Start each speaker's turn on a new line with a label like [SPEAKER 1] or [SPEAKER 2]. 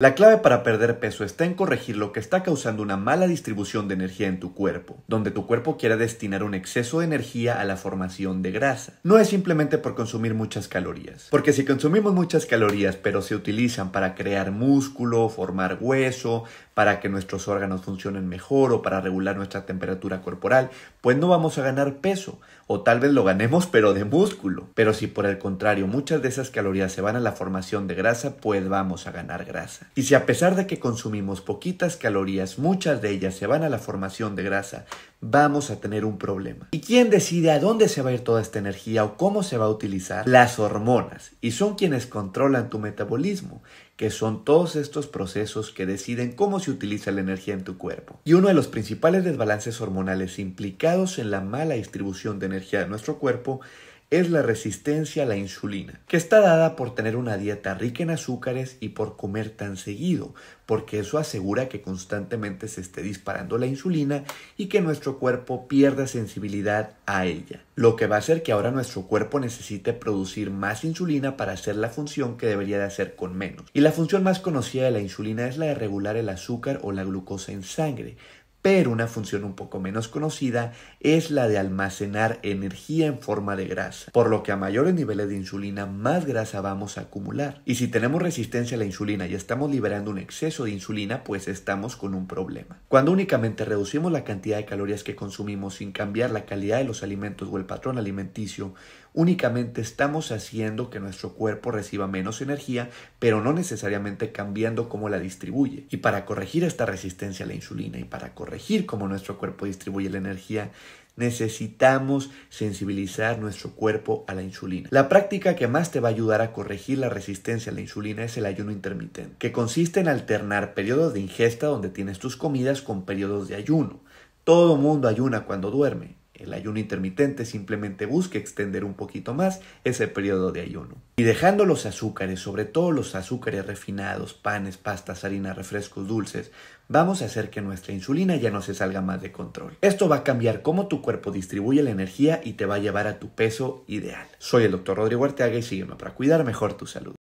[SPEAKER 1] La clave para perder peso está en corregir lo que está causando una mala distribución de energía en tu cuerpo, donde tu cuerpo quiere destinar un exceso de energía a la formación de grasa. No es simplemente por consumir muchas calorías, porque si consumimos muchas calorías pero se utilizan para crear músculo, formar hueso, para que nuestros órganos funcionen mejor o para regular nuestra temperatura corporal, pues no vamos a ganar peso, o tal vez lo ganemos pero de músculo. Pero si por el contrario muchas de esas calorías se van a la formación de grasa, pues vamos a ganar grasa. Y si a pesar de que consumimos poquitas calorías, muchas de ellas se van a la formación de grasa, vamos a tener un problema. ¿Y quién decide a dónde se va a ir toda esta energía o cómo se va a utilizar? Las hormonas. Y son quienes controlan tu metabolismo, que son todos estos procesos que deciden cómo se utiliza la energía en tu cuerpo. Y uno de los principales desbalances hormonales implicados en la mala distribución de energía de nuestro cuerpo es la resistencia a la insulina, que está dada por tener una dieta rica en azúcares y por comer tan seguido, porque eso asegura que constantemente se esté disparando la insulina y que nuestro cuerpo pierda sensibilidad a ella, lo que va a hacer que ahora nuestro cuerpo necesite producir más insulina para hacer la función que debería de hacer con menos. Y la función más conocida de la insulina es la de regular el azúcar o la glucosa en sangre, pero una función un poco menos conocida es la de almacenar energía en forma de grasa, por lo que a mayores niveles de insulina más grasa vamos a acumular. Y si tenemos resistencia a la insulina y estamos liberando un exceso de insulina, pues estamos con un problema. Cuando únicamente reducimos la cantidad de calorías que consumimos sin cambiar la calidad de los alimentos o el patrón alimenticio, únicamente estamos haciendo que nuestro cuerpo reciba menos energía, pero no necesariamente cambiando cómo la distribuye. Y para corregir esta resistencia a la insulina y para corregir cómo nuestro cuerpo distribuye la energía, necesitamos sensibilizar nuestro cuerpo a la insulina. La práctica que más te va a ayudar a corregir la resistencia a la insulina es el ayuno intermitente, que consiste en alternar periodos de ingesta donde tienes tus comidas con periodos de ayuno. Todo mundo ayuna cuando duerme. El ayuno intermitente simplemente busca extender un poquito más ese periodo de ayuno. Y dejando los azúcares, sobre todo los azúcares refinados, panes, pastas, harina, refrescos dulces, vamos a hacer que nuestra insulina ya no se salga más de control. Esto va a cambiar cómo tu cuerpo distribuye la energía y te va a llevar a tu peso ideal. Soy el Dr. Rodrigo Arteaga y sígueme para cuidar mejor tu salud.